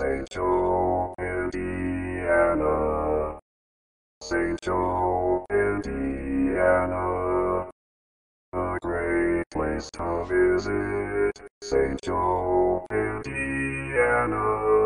St. Joe, Indiana. St. Joe, Indiana. A great place to visit, St. Joe, Indiana.